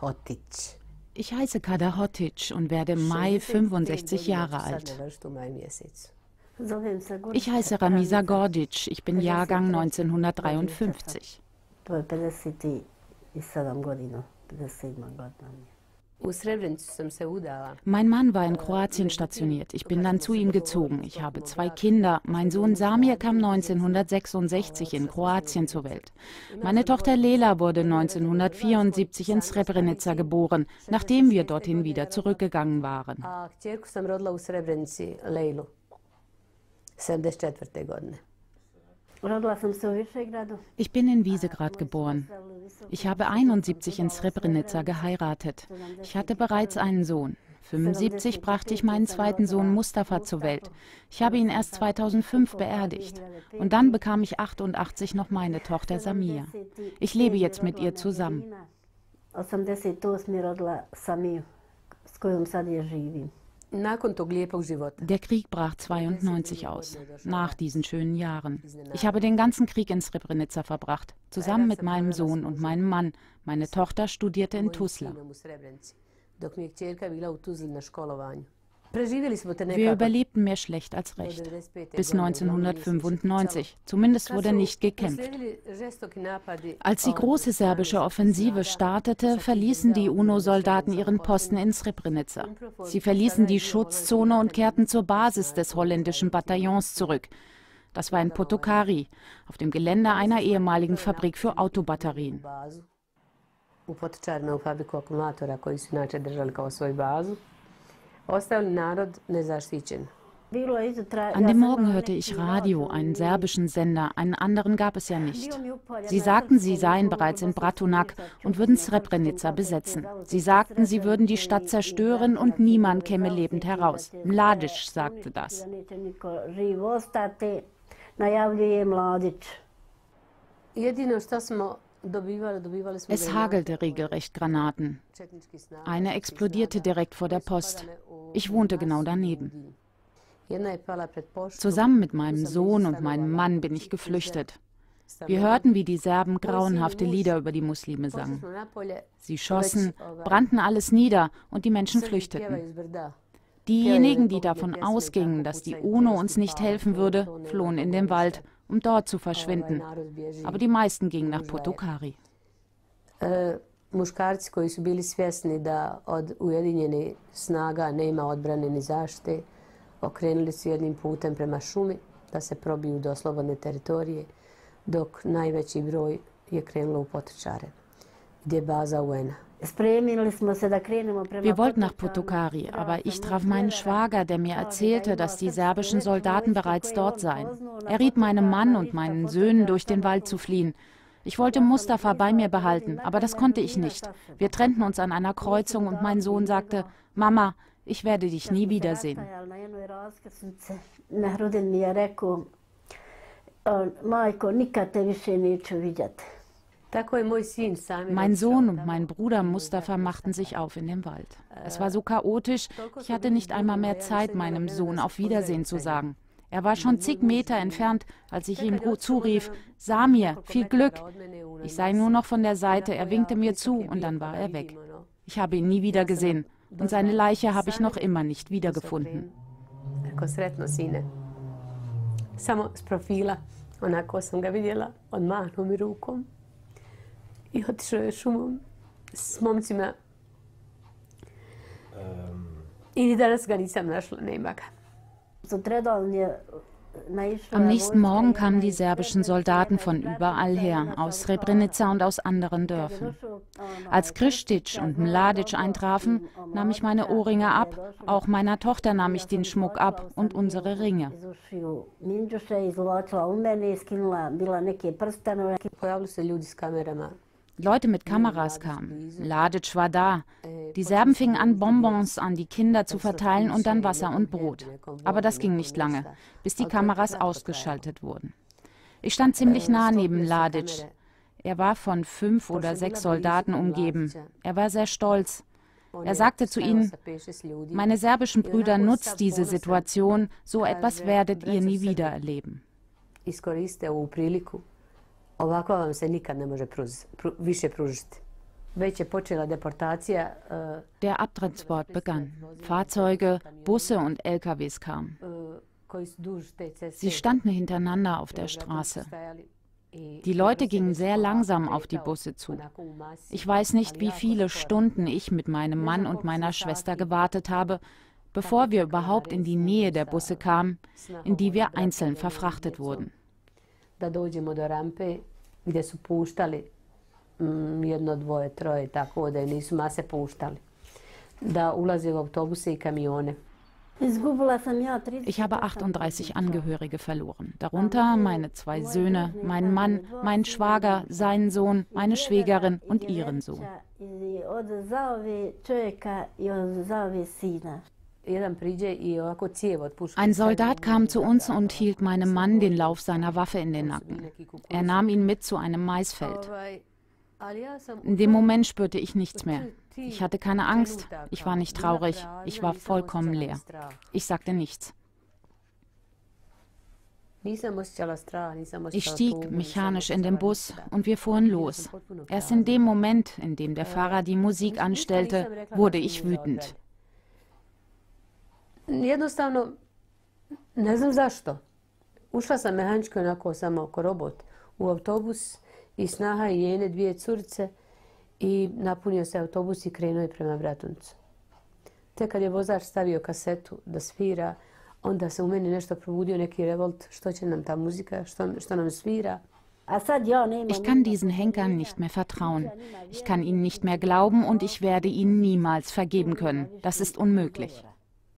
Hotić. Ich heiße Kada Hotic und werde im Mai 65 Jahre alt. Ich heiße Ramisa Gordic, ich bin Jahrgang 1953. To je 57 godina, 57 godina. Mein Mann war in Kroatien stationiert. Ich bin dann zu ihm gezogen. Ich habe zwei Kinder. Mein Sohn Samir kam 1966 in Kroatien zur Welt. Meine Tochter Lela wurde 1974 in Srebrenica geboren, nachdem wir dorthin wieder zurückgegangen waren. A kćerku sam rodila u Srebrenici, Lejlu, 74. godine. Ich bin in Wiesegrad geboren. Ich habe 71 in Srebrenica geheiratet. Ich hatte bereits einen Sohn. 75 brachte ich meinen zweiten Sohn Mustafa zur Welt. Ich habe ihn erst 2005 beerdigt. Und dann bekam ich 88 noch meine Tochter Samia. Ich lebe jetzt mit ihr zusammen. 88 rodila Samiju, s kojom sad je živim. Der Krieg brach 92 aus, nach diesen schönen Jahren. Ich habe den ganzen Krieg in Srebrenica verbracht, zusammen mit meinem Sohn und meinem Mann. Meine Tochter studierte in Tuzla. Wir überlebten mehr schlecht als recht. Bis 1995. Zumindest wurde nicht gekämpft. Als die große serbische Offensive startete, verließen die UNO-Soldaten ihren Posten in Srebrenica. Sie verließen die Schutzzone und kehrten zur Basis des holländischen Bataillons zurück. Das war in Potokari, auf dem Gelände einer ehemaligen Fabrik für Autobatterien. U Potočarima u fabriku akumulatora koji su inače držali kao svoju bazu. An dem Morgen hörte ich Radio, einen serbischen Sender, einen anderen gab es ja nicht. Sie sagten, sie seien bereits in Bratunac und würden Srebrenica besetzen. Sie sagten, sie würden die Stadt zerstören und niemand käme lebend heraus. Mladic sagte das. Jedino što smo es hagelte regelrecht Granaten. Eine explodierte direkt vor der Post. Ich wohnte genau daneben. Zusammen mit meinem Sohn und meinem Mann bin ich geflüchtet. Wir hörten, wie die Serben grauenhafte Lieder über die Muslime sangen. Sie schossen, brannten alles nieder und die Menschen flüchteten. Diejenigen, die davon ausgingen, dass die UNO uns nicht helfen würde, flohen in den Wald um dort zu verschwinden. Aber die meisten gingen nach Potokari. Muškarci koji su bili svjesni da od Ujedinjenih snaga nema odbrane ni zaštite, okrenuli su jednim putem prema šumi da se probiju do slobodne teritorije, dok najveći broj je krenulo u Potočare, gdje je baza UN-a. Wir wollten nach Potokari, aber ich traf meinen Schwager, der mir erzählte, dass die serbischen Soldaten bereits dort seien. Er riet meinem Mann und meinen Söhnen, durch den Wald zu fliehen. Ich wollte Mustafa bei mir behalten, aber das konnte ich nicht. Wir trennten uns an einer Kreuzung und mein Sohn sagte, Mama, ich werde dich nie wiedersehen. Mein Sohn und mein Bruder Mustafa machten sich auf in den Wald. Es war so chaotisch, ich hatte nicht einmal mehr Zeit, meinem Sohn auf Wiedersehen zu sagen. Er war schon zig Meter entfernt, als ich ihm zurief, Samir, viel Glück. Ich sah ihn nur noch von der Seite, er winkte mir zu und dann war er weg. Ich habe ihn nie wieder gesehen und seine Leiche habe ich noch immer nicht wiedergefunden. Samo s profila, onako sam ga vidjela, odmahnuo mi rukom. i otišao je šumom s momcima. I ni danas ga nisam našla, nema ga. Am nächsten Morgen kamen die serbischen Soldaten von überall her, aus Srebrenica und aus anderen Dörfern. Als Kristic und Mladic eintrafen, nahm ich meine Ohrringe ab, auch meiner Tochter nahm ich den Schmuck ab und unsere Ringe. Pojavili se ljudi s kamerama Leute mit Kameras kamen. Ladic war da. Die Serben fingen an, Bonbons an die Kinder zu verteilen und dann Wasser und Brot. Aber das ging nicht lange, bis die Kameras ausgeschaltet wurden. Ich stand ziemlich nah neben Ladic. Er war von fünf oder sechs Soldaten umgeben. Er war sehr stolz. Er sagte zu ihnen, meine serbischen Brüder nutzt diese Situation, so etwas werdet ihr nie wieder erleben. Ovakva vam se nikad ne može pru, više pružiti. Der Abtrittssport begann. Fahrzeuge, Busse und LKWs kamen. Sie standen hintereinander auf der Straße. Die Leute gingen sehr langsam auf die Busse zu. Ich weiß nicht, wie viele Stunden ich mit meinem Mann und meiner Schwester gewartet habe, bevor wir überhaupt in die Nähe der Busse kamen, in die wir einzeln verfrachtet wurden. Jedno, dvoje, troje, tako da nisu mase puštali. Da ulaze u autobuse i kamione. Ich habe 38 Angehörige verloren, darunter meine zwei Söhne, meinen Mann, meinen Schwager, seinen Sohn, meine Schwägerin und ihren Sohn. Ein Soldat kam zu uns und hielt meinem Mann den Lauf seiner Waffe in den Nacken. Er nahm ihn mit zu einem Maisfeld. In dem Moment spürte ich nichts mehr. Ich hatte keine Angst, ich war nicht traurig, ich war vollkommen leer. Ich sagte nichts. Ich stieg mechanisch in den Bus und wir fuhren los. Erst in dem Moment, in dem der Fahrer die Musik anstellte, wurde ich wütend. Jednostavno, ne znam zašto. Ušla sam mehanički onako samo oko robot u autobus i snaha i njene dvije curice i napunio se autobus i krenuo je prema Bratuncu. Tek kad je vozač stavio kasetu da svira, onda se u meni nešto probudio, neki revolt, što će nam ta muzika, što, što nam svira. Ich kann diesen Henkern nicht mehr vertrauen. Ich kann ihnen nicht mehr glauben und ich werde ihnen niemals vergeben können. Das ist unmöglich.